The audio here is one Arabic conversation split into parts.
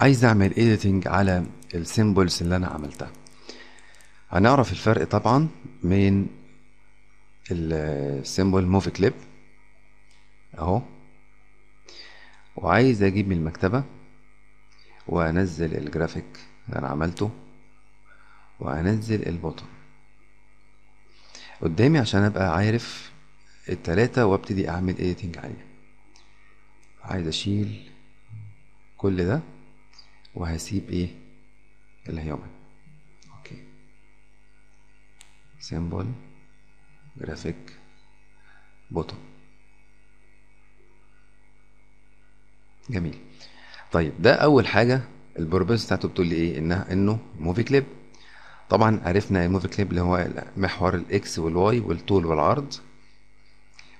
عايز أعمل editing على ال symbols اللي أنا عملتها. هنعرف الفرق طبعا من ال symbol movie clip أهو. وعايز أجيب من المكتبة وأنزل الجرافيك اللي أنا عملته وأنزل ال button قدامي عشان أبقى عارف التلاتة وأبتدي أعمل editing عليه عايز أشيل كل ده. وهسيب إيه؟ ال human. okay. symbol graphic button جميل. طيب ده أول حاجة ال props بتاعته بتقول لي إيه؟ انها إنه movie clip طبعا عرفنا ال movie clip اللي هو محور ال X وال Y والطول والعرض.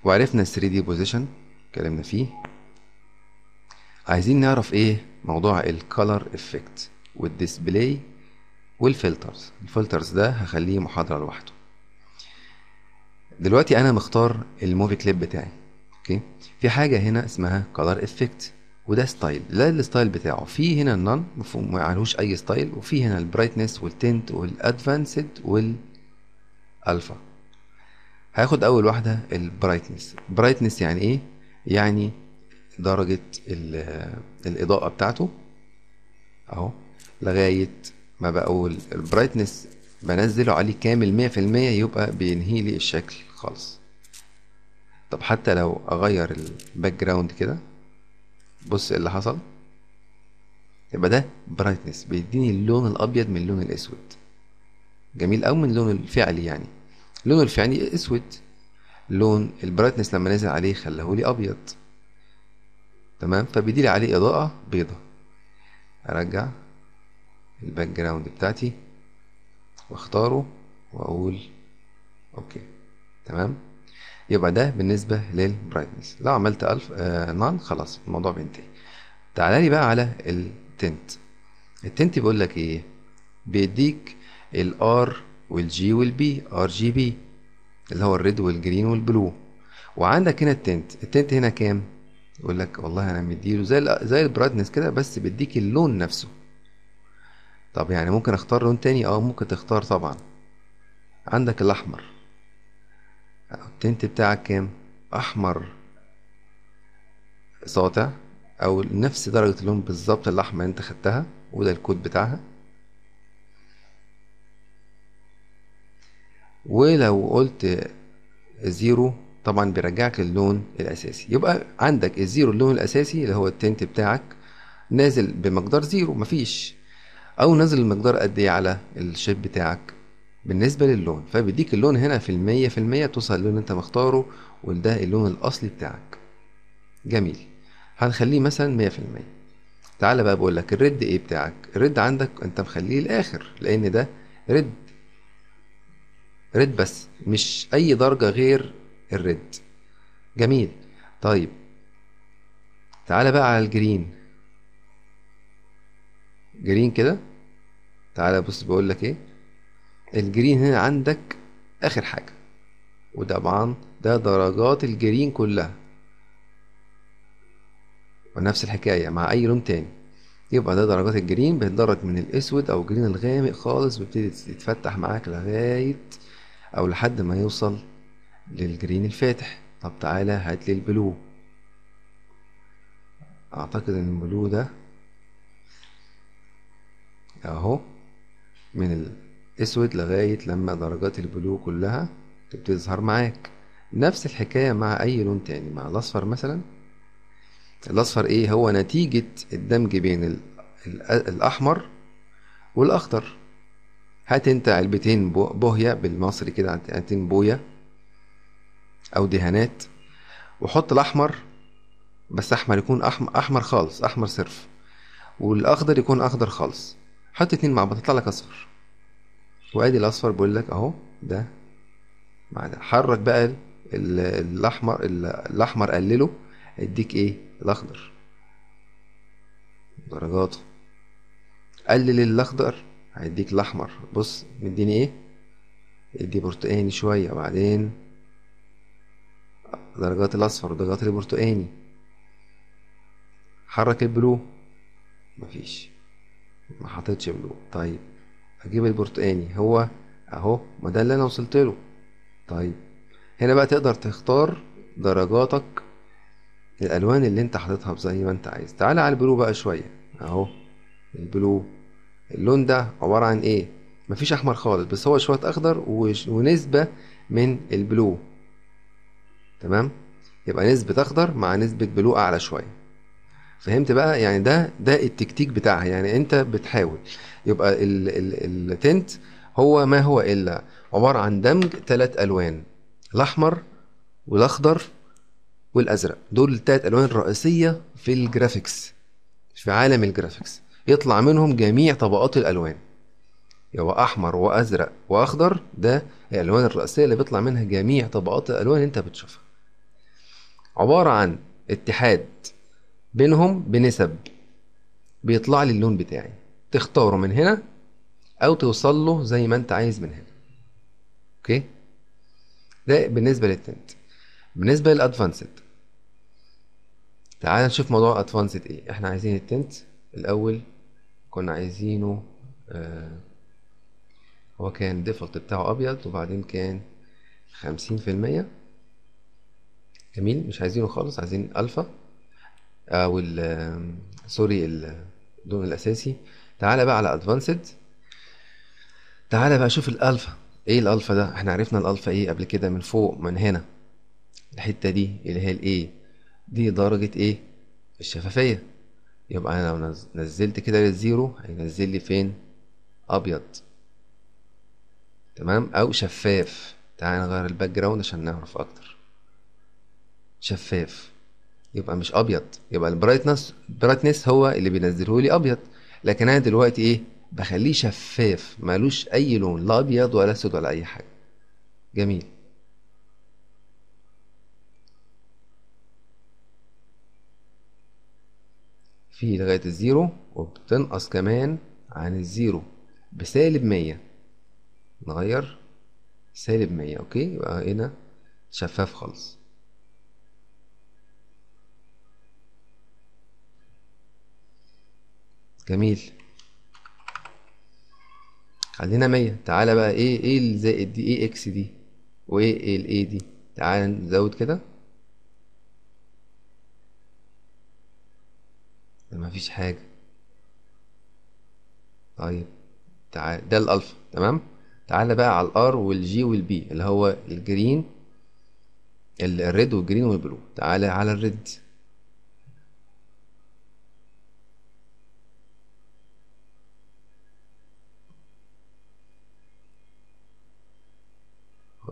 وعرفنا ال 3D position اتكلمنا فيه. عايزين نعرف إيه موضوع الكالر افكت والديسبلاي والفلترز الفلترز ده هخليه محاضرة لوحده. دلوقتي أنا مختار ال movie clip بتاعي okay في حاجة هنا اسمها color effect وده style ده ال style بتاعه. في هنا ال none ما عليهوش أي style وفي هنا البرايتنس والتنت والادفانسد والالفا هاخد أول واحدة ال brightness brightness يعني إيه؟ يعني درجة الإضاءة بتاعته أهو لغاية ما بقول ال brightness بنزله عليه كامل مية في المية يبقى بينهي لي الشكل خالص. طب حتى لو أغير ال background كده بص اللي حصل؟ يبقى ده brightness بيديني اللون الأبيض من اللون الأسود. جميل أوي من اللون الفعلي يعني. اللون الفعلي أسود لون ال brightness لما نزل عليه خلاهولي أبيض. تمام؟ فبيديلي عليه إضاءة بيضة. أرجع ال background بتاعتي وأختاره وأقول okay. تمام؟ يبقى ده بالنسبة لل brightness لو عملت ألف آه none خلاص الموضوع بينتهي. تعالى لي بقى على ال tint. ال tint بيقول لك إيه؟ بيديك ال R وال G وال B RGB اللي هو ال red وال green وال blue وعندك هنا ال tint. ال tint هنا كام؟ يقول لك والله أنا مديله زي زي ال brightness كده بس بيديك اللون نفسه. طب يعني ممكن أختار لون تاني؟ آه ممكن تختار طبعا. عندك الأحمر. ال tint بتاعك كام؟ أحمر. ساطع. أو نفس درجة اللون بالظبط الاحمر أنت خدتها وده الكود بتاعها. ولو قلت zero طبعا بيرجعك للون الأساسي. يبقى عندك ال zero اللون الأساسي اللي هو ال tint بتاعك نازل بمقدار zero مفيش. أو نازل المقدار قد إيه على ال shape بتاعك بالنسبة للون. فبيديك اللون هنا في المية في المية توصل للون أنت مختاره وده اللون الأصلي بتاعك. جميل. هنخليه مثلا مية في المية. تعالى بقى بقول لك ال red إيه بتاعك؟ ال red عندك أنت مخليه الآخر لأن ده red. red بس مش أي درجة غير ال red. جميل. طيب. تعالى بقى على ال green. green كده. تعالى بص بقول لك إيه. ال green هنا عندك آخر حاجة. وطبعا ده درجات ال green كلها. ونفس الحكاية مع أي لون تاني. يبقى ده درجات الجرين بيتدرج من الأسود أو ال green الغامق خالص بيبتدي يتفتح معاك لغاية أو لحد ما يوصل للجرين الفاتح. طب تعالى هات لي ال blue. أعتقد إن ال blue ده أهو من الأسود لغاية لما درجات البلو كلها تبتدي تظهر معاك. نفس الحكاية مع أي لون تاني مع الأصفر مثلا. الأصفر إيه؟ هو نتيجة الدمج بين ال ال الأحمر والأخضر. هات أنت علبتين بوهية بالمصري كده علبتين بويا أو دهانات وحط الأحمر بس أحمر يكون احمر, أحمر خالص أحمر صرف والأخضر يكون أخضر خالص. حط اتنين مع بعض يطلع لك أصفر. وأدي الأصفر بيقول لك أهو ده مع ده. حرك بقى ال- ال- الأحمر ال- الأحمر قلله يديك إيه؟ الأخضر. درجاته. قلل الأخضر هيديك الأحمر. بص مديني إيه؟ يدي برتقاني شوية وبعدين درجات الأصفر ودرجات البرتقاني. حرك البلو. مفيش. ما حطيتش بلو طيب أجيب البرتقاني. هو أهو ما ده اللي أنا وصلت له. طيب هنا بقى تقدر تختار درجاتك الألوان اللي أنت حاططها زي ما أنت عايز. تعالى على البلو بقى شوية. أهو البلو. اللون ده عبارة عن إيه؟ مفيش أحمر خالص بس هو شوية أخضر ونسبة من البلو. تمام؟ يبقى نسبة أخضر مع نسبة blue أعلى شوية. فهمت بقى؟ يعني ده ده التكنيك بتاعها. يعني أنت بتحاول. يبقى ال ال ال tint هو ما هو إلا عبارة عن دمج ثلاث ألوان. الأحمر والأخضر والأزرق. دول الثلاث ألوان الرئيسية في ال graphics في عالم ال graphics. يطلع منهم جميع طبقات الألوان. يبقى أحمر وأزرق وأخضر ده الألوان الرئيسية اللي بيطلع منها جميع طبقات الألوان اللي أنت بتشوفها. عبارة عن اتحاد بينهم بنسب بيطلع لي اللون بتاعي. تختاره من هنا أو توصل له زي ما أنت عايز من هنا. okay؟ ده بالنسبة لل tint. بالنسبة لل advanced. تعال نشوف موضوع advanced إيه. إحنا عايزين ال tint. الأول كنا عايزينه آه هو كان ال default بتاعه أبيض وبعدين كان خمسين في المية. جميل مش عايزينه خالص عايزين ألفا. أو ال آم، sorry ال- اللون الأساسي. تعالى بقى على advanced تعالى بقى شوف الألفا. إيه الألفا ده؟ إحنا عرفنا الألفا إيه قبل كده من فوق من هنا. الحتة دي اللي هي ال A. دي درجة إيه؟ الشفافية. يبقى أنا لو نز- نزلت كده لل zero هينزل لي فين؟ أبيض. تمام؟ أو شفاف. تعالى نغير ال background عشان نعرف أكتر. شفاف. يبقى مش أبيض. يبقى ال brightness ال brightness هو اللي بينزله لي أبيض. لكن أنا دلوقتي إيه؟ بخليه شفاف. مالوش أي لون لا أبيض ولا أسود ولا أي حاجة. جميل. في لغاية ال zero وبتنقص كمان عن ال zero. بسالب مية. نغير. سالب مية. okay؟ يبقى هنا شفاف خالص. جميل. خلينا مية. تعالى بقى إيه إيه الزائد دي إيه X دي وايه ال A دي. تعالى نزود كده. ده مفيش حاجة. طيب تعال ده الألفا. تمام؟ تعالى بقى على ال R وال G وال B اللي هو الجرين ال- الريد والجرين والبلو تعالى على الريد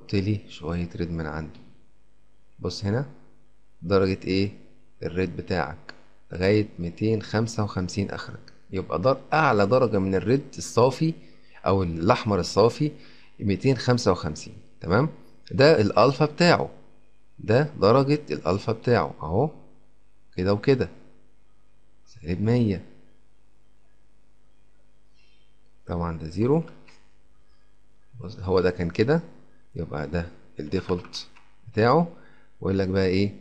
حط لي شوية red من عنده. بص هنا درجة إيه؟ ال red بتاعك لغاية ميتين خمسة وخمسين آخرك. يبقى ده أعلى درجة من ال red الصافي أو الأحمر الصافي ميتين خمسة وخمسين. تمام؟ ده الألفا بتاعه. ده درجة الألفا بتاعه أهو. كده وكده. سالب مية. طبعا ده zero. هو ده كان كده. يبقى ده ال default بتاعه. ويقول لك بقى إيه؟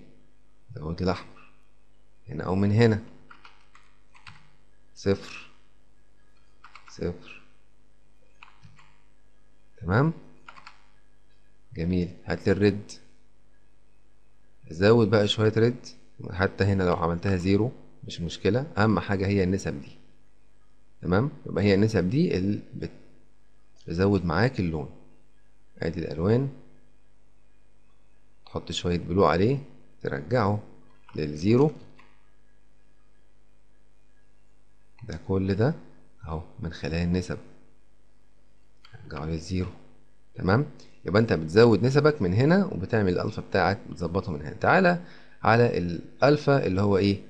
زود الاحمر هنا أو من هنا. صفر. صفر. تمام؟ جميل. هات لي ال red زود بقى شوية red حتى هنا لو عملتها zero مش مشكلة. أهم حاجة هي النسب دي. تمام؟ يبقى هي النسب دي اللي بتزود معاك اللون. ادي الألوان تحط شوية blue عليه ترجعه لل zero ده كل ده أهو من خلال النسب. رجعه لل zero تمام؟ يبقى أنت بتزود نسبك من هنا وبتعمل الألفا بتاعك بتظبطه من هنا. تعالى على الألفا اللي هو إيه؟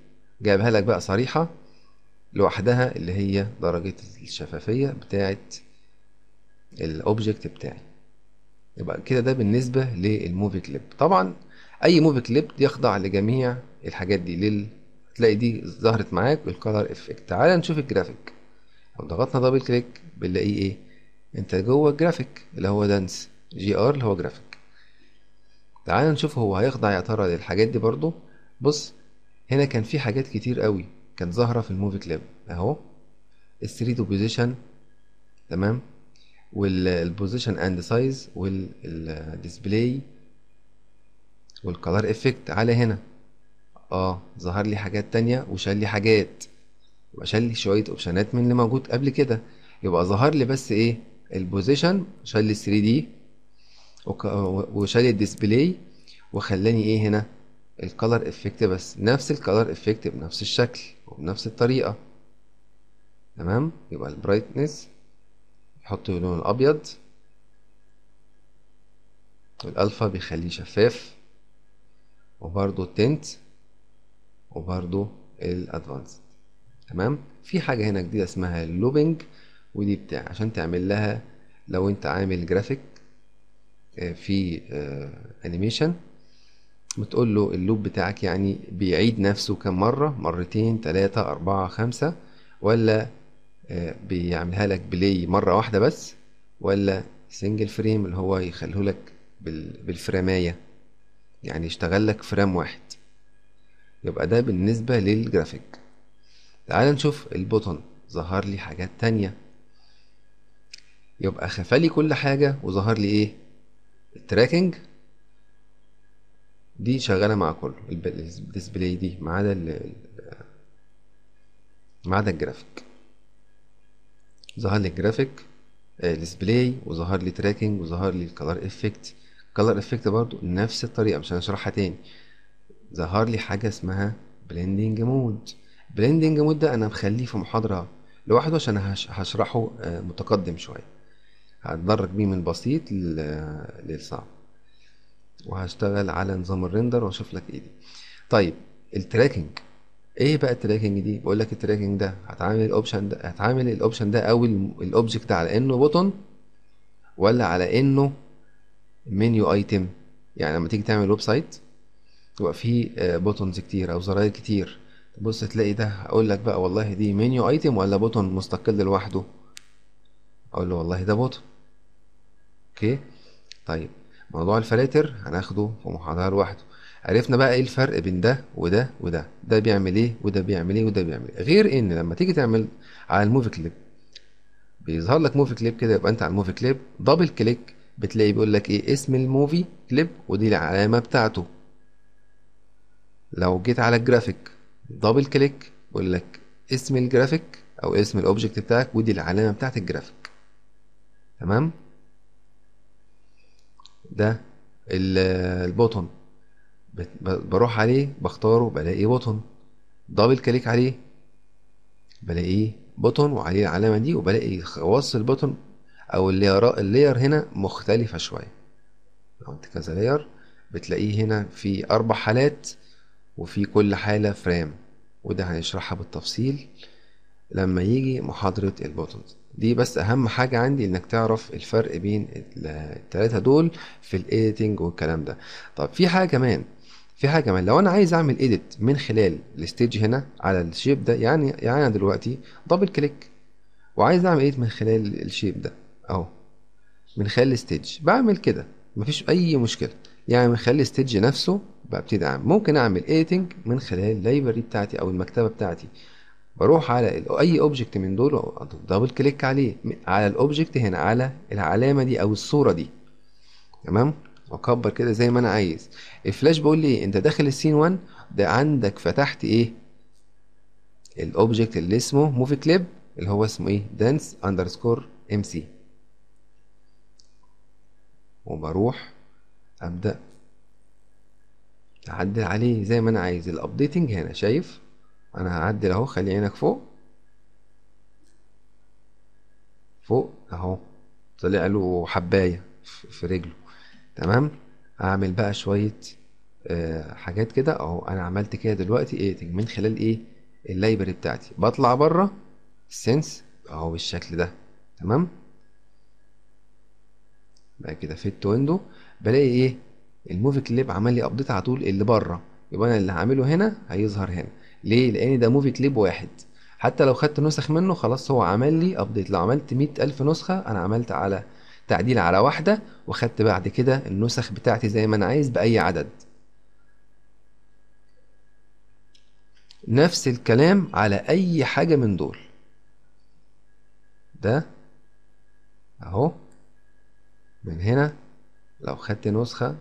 جايبها لك بقى صريحة لوحدها اللي هي درجة الشفافية بتاعت ال object بتاعي. يبقى كده ده بالنسبة لل movie clip طبعا أي movie clip يخضع لجميع الحاجات دي. لل تلاقي دي ظهرت معاك بال color effect تعال نشوف الجرافيك لو ضغطنا double click بنلاقيه إيه؟ أنت جوه الجرافيك اللي هو dance GR اللي هو جرافيك تعال نشوف هو هيخضع يا ترى للحاجات دي برضو. بص هنا كان في حاجات كتير قوي كانت ظاهرة في ال movie clip أهو. ال 3D position تمام؟ وال position and size وال display وال color effect على هنا. آه ظهر لي حاجات تانية وشال لي حاجات. يبقى شال لي شوية option ات من اللي موجود قبل كده. يبقى ظهر لي بس إيه؟ ال position شال لي 3D وشال لي ال display وخلاني إيه هنا؟ ال color effect بس. نفس ال color effect بنفس الشكل وبنفس الطريقة. تمام؟ يبقى ال brightness يحط اللون الابيض والالفا بيخليه شفاف. وبرضو ال tint. وبرضو ال advanced تمام؟ في حاجة هنا جديدة اسمها ال looping ودي بتاع عشان تعمل لها لو انت عامل جرافيك في animation بتقول له ال loop بتاعك يعني بيعيد نفسه كم مرة؟ مرتين تلاتة أربعة خمسة. ولا بيعملها لك play مرة واحدة بس ولا single frame اللي هو يخليه لك بال frame اية يعني يشتغل لك frame واحد. يبقى ده بالنسبة للجرافيك. تعال نشوف ال button ظهر لي حاجات تانية. يبقى خفالي كل حاجة وظهر لي إيه؟ ال tracking. دي شغالة مع كله. ال display دي ما عدا ما عدا الجرافيك. ظهر لي ال graphic ال display وظهر لي tracking وظهر لي ال color effect ال color effect برضو نفس الطريقة مش هنشرحها تاني. ظهر لي حاجة اسمها blending mode blending mode ده أنا مخليه في محاضرة لوحده عشان هشرحه متقدم شوية. هتدرج بيه من بسيط للصعب. وهشتغل على نظام ال render واشوف لك إيه دي. طيب ال tracking إيه بقى ال tracking دي؟ بقول لك ال tracking ده هتعامل ال option ده هتعامل ال option ده أو ال object على إنه button ولا على إنه menu item يعني لما تيجي تعمل website يبقى فيه buttons كتير أو زراير كتير. تبص تلاقي ده أقول لك بقى والله دي menu item ولا button مستقل لوحده؟ أقول له والله ده button okay؟ طيب. موضوع الفلاتر هناخده في محاضرة لوحده. عرفنا بقى إيه الفرق بين ده وده وده. ده بيعمل إيه وده بيعمل إيه وده بيعمل إيه. غير ان لما تيجي تعمل على ال movie clip بيظهر لك movie clip كده يبقى انت على ال movie clip double click بتلاقي بيقول لك إيه اسم ال movie clip ودي العلامة بتاعته. لو جيت على ال graphic double click بيقول لك اسم الجرافيك أو اسم ال object بتاعك ودي العلامة بتاعت الجرافيك. تمام؟ ده ال button. بروح عليه بختاره بلاقي button. double click عليه بلاقيه button وعليه العلامة دي وبلاقي خواص ال button أو ال layer ال layer هنا مختلفة شوية. لو انت كذا layer بتلاقيه هنا في أربع حالات وفي كل حالة frame وده هنشرحها بالتفصيل لما يجي محاضرة ال buttons. دي بس أهم حاجة عندي إنك تعرف الفرق بين التلاتة دول في ال editing والكلام ده. طب في حاجة كمان في حاجة كمان لو أنا عايز أعمل edit من خلال ال stage هنا على ال shape ده يعني يعني أنا دلوقتي double click وعايز أعمل edit من خلال ال shape ده أهو من خلال ال stage بعمل كده مفيش أي مشكلة. يعني من خلال ال stage نفسه ببتدي أعمل. ممكن أعمل editing من خلال ال library بتاعتي أو المكتبة بتاعتي. بروح على أي object من دول double click عليه. على ال object هنا على العلامة دي أو الصورة دي. تمام؟ وأكبر كده زي ما أنا عايز. الفلاش بيقول لي أنت داخل ال scene 1 ده عندك فتحت إيه؟ ال object اللي اسمه movie clip اللي هو اسمه إيه؟ dance underscore MC وبروح أبدأ أعدل عليه زي ما أنا عايز. ال updating هنا شايف؟ أنا هعدل اهو خلي عينك فوق. فوق اهو طلع له حباية في رجله. تمام؟ اعمل بقى شوية آه حاجات كده. اهو أنا عملت كده دلوقتي editing من خلال إيه؟ ال library بتاعتي. بطلع بره ال scenes اهو بالشكل ده. تمام؟ بقى كده fit window. بلاقي إيه؟ ال movie clip عمل لي update على طول اللي بره. يبقى أنا اللي هعمله هنا هيظهر هنا. ليه؟ لأن ده movie clip واحد. حتى لو خدت نسخ منه خلاص هو عمل لي ابديت لو عملت مئة ألف نسخة أنا عملت على تعديل على واحدة وخدت بعد كده النسخ بتاعتي زي ما أنا عايز بأي عدد. نفس الكلام على أي حاجة من دول. ده أهو. من هنا لو خدت نسخة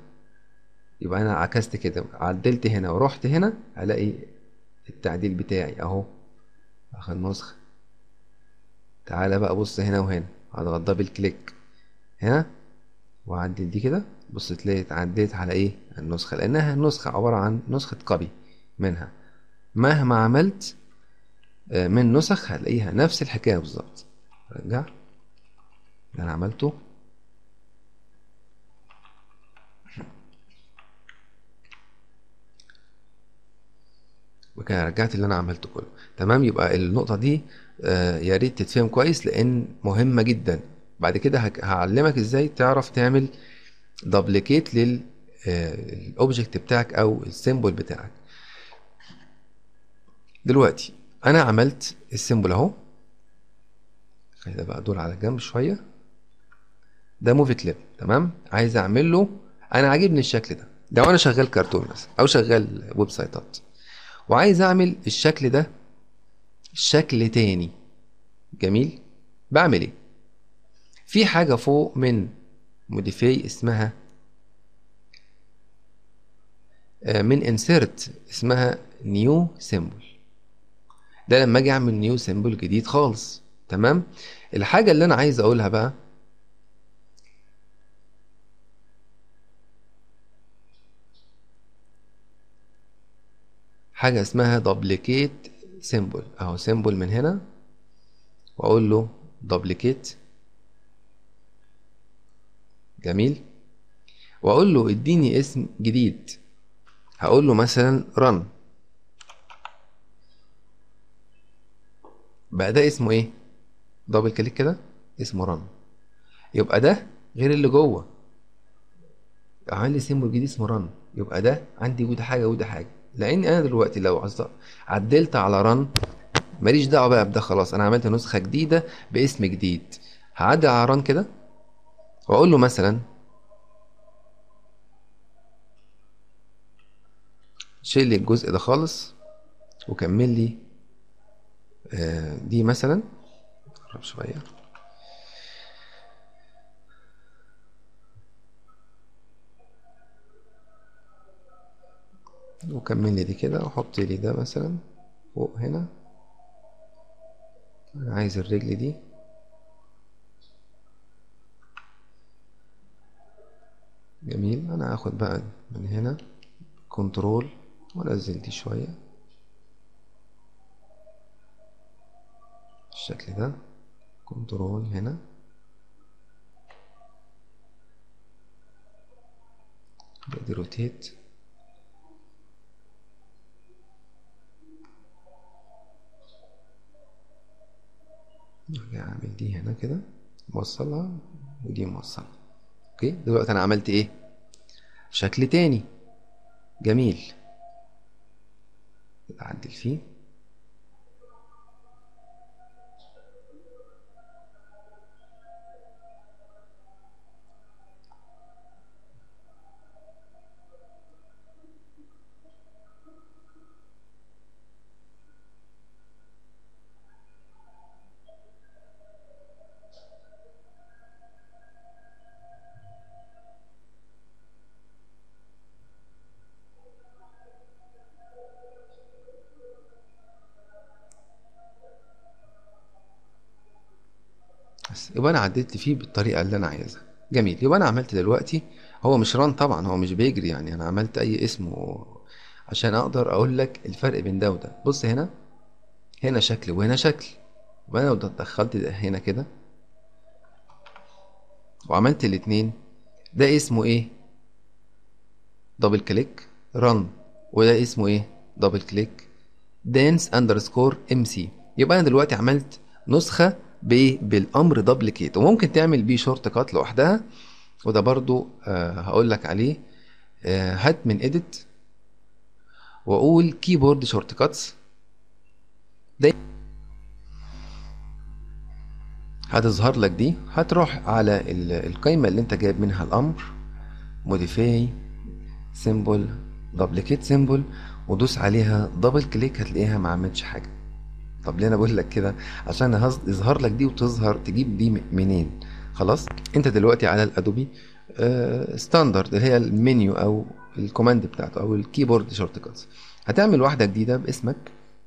يبقى أنا عكست كده. عدلت هنا ورحت هنا ألاقي التعديل بتاعي اهو اخد نسخة. تعالى بقى بص هنا وهنا هضغط double click. هنا واعدل دي كده. بص تلاقي اتعدلت على إيه؟ النسخة لانها النسخة عبارة عن نسخة copy منها. مهما عملت آه، من نسخ هتلاقيها نفس الحكاية بالظبط. رجع. اللي أنا عملته رجعت اللي أنا عملته كله. تمام؟ يبقى النقطة دي آه، يا ريت تتفهم كويس لأن مهمة جدا. بعد كده هعلمك إزاي تعرف تعمل duplicate لل object بتاعك أو ال symbol بتاعك. دلوقتي أنا عملت ال symbol أهو. خلينا بقى دول على جنب شوية. ده movie clip تمام؟ عايز اعمل له أنا عاجبني الشكل ده. ده وأنا شغال كرتون مثلا أو شغال ويب سايتات وعايز أعمل الشكل ده شكل تاني. جميل؟ بعمل إيه؟ في حاجة فوق من modify اسمها آه، من insert اسمها new symbol ده لما أجي أعمل new symbol جديد خالص. تمام؟ الحاجة اللي أنا عايز أقولها بقى حاجة اسمها duplicate symbol أهو symbol من هنا. وأقول له duplicate جميل. وأقول له اديني اسم جديد. هقول له مثلا run. بقى ده اسمه إيه؟ double click كده. اسمه run. يبقى ده غير اللي جوه. عمل لي سيمبل جديد اسمه run. يبقى ده عندي وده حاجة وده حاجة. لأن أنا دلوقتي لو عدلت على run ماليش دعوة بقى بده خلاص. أنا عملت نسخة جديدة باسم جديد. هعدل على run كده وأقول له مثلا شيل لي الجزء ده خالص وكمل لي آه، دي مثلا قرب شوية. وكمل لي دي كده وحط لي ده مثلا فوق هنا. أنا عايز الرجل دي. جميل. أنا هاخد بقى من هنا control وأنزل دي شوية. بالشكل ده. control هنا. دي rotate اعمل دي هنا كده موصلها ودي موصلها. okay؟ دلوقتي أنا عملت إيه؟ شكل تاني. جميل. اعدل فيه. يبقى أنا عدلت فيه بالطريقة اللي أنا عايزها. جميل. يبقى أنا عملت دلوقتي هو مش run طبعا هو مش بيجري يعني. أنا عملت أي اسم. عشان أقدر أقول لك الفرق بين ده وده. بص هنا هنا شكل وهنا شكل. يبقى أنا لو دخلت ده هنا كده وعملت الاتنين ده اسمه إيه؟ double click run وده اسمه إيه؟ double click dance underscore MC يبقى أنا دلوقتي عملت نسخة بالأمر duplicate وممكن تعمل بيه shortcut لوحدها. وده برضو آه هقول لك عليه. آه هات من edit واقول keyboard shortcuts ده هتظهر لك دي. هتروح على ال- القائمه اللي انت جايب منها الأمر. modify symbol duplicate symbol ودوس عليها double click هتلاقيها ما عملتش حاجة. طب ليه أنا بقول لك كده؟ عشان يظهر لك دي وتظهر تجيب دي منين؟ خلاص؟ أنت دلوقتي على الأدوبي آه، standard اللي هي المنيو أو ال command بتاعته أو ال keyboard shortcuts هتعمل واحدة جديدة باسمك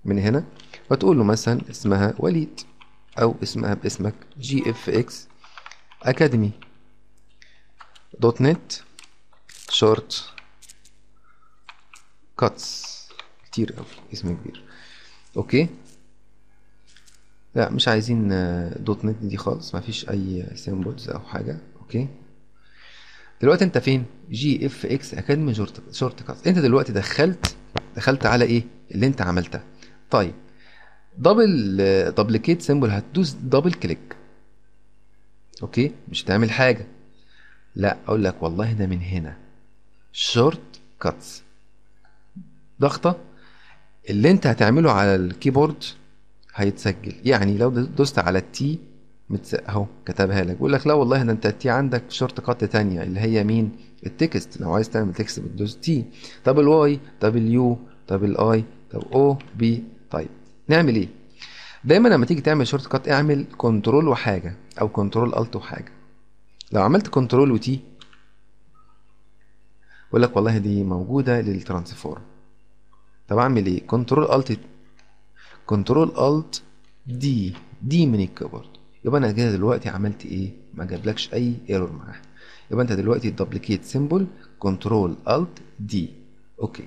من هنا وتقول له مثلا اسمها وليد أو اسمها باسمك GFX Academy dot net shortcuts كتير قوي اسم كبير. okay؟ لا مش عايزين آه، dot net دي خالص مفيش أي symbols أو حاجة okay؟ دلوقتي أنت فين؟ GFX Academy shortcuts أنت دلوقتي دخلت دخلت على إيه؟ اللي أنت عملتها. طيب دبل duplicate symbol هتدوس double click okay؟ مش هتعمل حاجة. لا أقول لك والله ده من هنا. shortcuts ضغطة. اللي أنت هتعمله على ال keyboard هيتسجل. يعني لو دوست على ال T. اهو كتبها لك. بيقول لك لا والله ده انت ال T عندك shortcut تانية اللي هي مين؟ ال text. لو عايز تعمل text بتدوس T. طب ال Y طب ال U طب ال I طب O P. طيب نعمل إيه؟ دايما لما تيجي تعمل shortcut اعمل control وحاجة أو control alt وحاجة. لو عملت control و T بيقول لك والله دي موجودة لل transform. طب أعمل إيه؟ control alt control alt D دي من ال keyboard. يبقى أنا كده دلوقتي عملت إيه؟ ما جابلكش أي error معاه يبقى أنت دلوقتي duplicate symbol control alt D okay.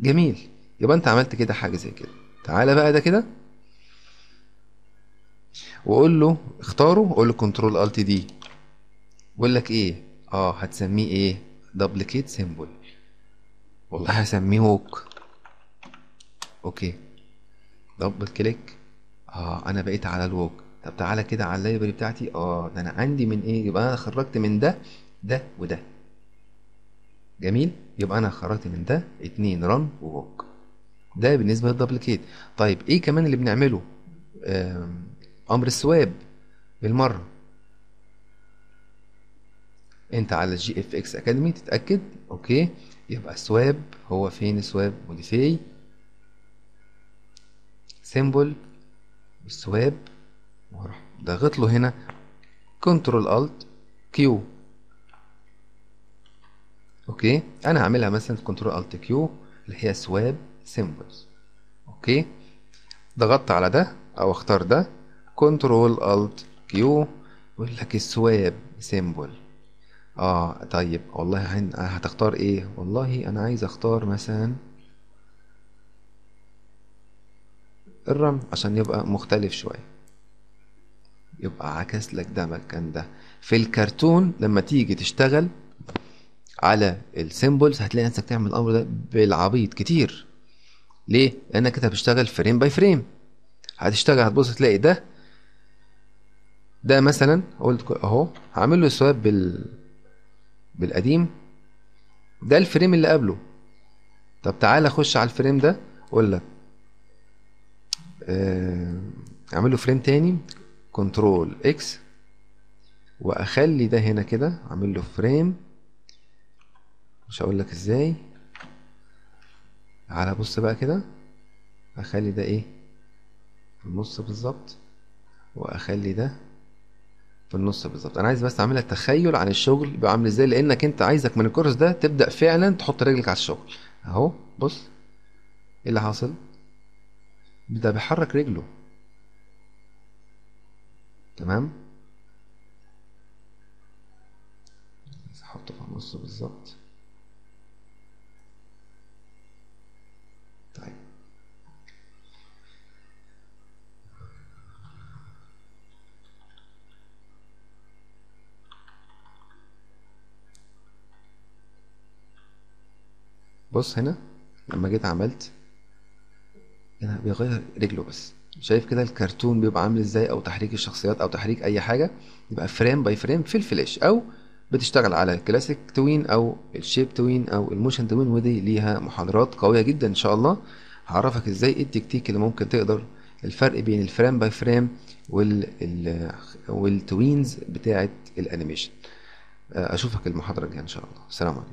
جميل. يبقى أنت عملت كده حاجة زي كده. تعالى بقى ده كده. وقول له اختاره. وقول له control alt D بقول لك إيه؟ آه هتسميه إيه؟ duplicate symbol والله هسميه walk okay. double click آه أنا بقيت على ال walk. طب تعالى كده على ال library بتاعتي. آه ده أنا عندي من إيه؟ يبقى أنا خرجت من ده ده وده. جميل؟ يبقى أنا خرجت من ده. اتنين run walk ده بالنسبة لل duplicate طيب إيه كمان اللي بنعمله؟ أمر ال swap بالمرة. أنت على ال GFX Academy تتأكد؟ okay. يبقى swap هو فين؟ swap modify. symbol وال swap وأروح ضاغط له هنا. control alt Q okay. أنا هعملها مثلا control alt Q اللي هي swap symbols. okay. ضغطت على ده أو اختار ده. control alt Q يقول لك ال swap symbol. آه طيب. والله هتختار إيه؟ والله أنا عايز أختار مثلا الرمل عشان يبقى مختلف شوية. يبقى عكس لك ده مكان ده. في الكرتون لما تيجي تشتغل على ال symbols هتلاقي نفسك تعمل الأمر ده بالعبيط كتير. ليه؟ لأنك أنت بتشتغل frame by frame. هتشتغل هتبص تلاقي ده ده مثلا قلت أهو هعمل له swap بال بالقديم. ده ال frame اللي قبله. طب تعالى خش على ال frame ده أقول لك أعمل له frame تاني Control X وأخلي ده هنا كده أعمل له frame مش هقول لك إزاي. تعالى بص بقى كده أخلي ده إيه؟ في النص بالظبط وأخلي ده في النص بالظبط. أنا عايز بس أعملها تخيل عن الشغل بيبقى عامل إزاي لأنك أنت عايزك من ال course ده تبدأ فعلا تحط رجلك على الشغل. أهو بص إيه اللي حاصل؟ ده بيحرك رجله. تمام؟ أحطه في النص بالظبط. طيب. بص هنا لما جيت عملت هنا بيغير رجله بس. شايف كده الكرتون بيبقى عامل إزاي؟ أو تحريك الشخصيات أو تحريك أي حاجة يبقى frame by frame في الفلاش. أو بتشتغل على ال classic tween أو ال shape tween أو ال motion tween ودي ليها محاضرات قوية جدا إن شاء الله. هعرفك إزاي إيه التكتيك اللي ممكن تقدر. الفرق بين ال frame by frame وال ال- وال tweens بتاعه ال animation أشوفك المحاضرة الجاية إن شاء الله. السلام عليكم.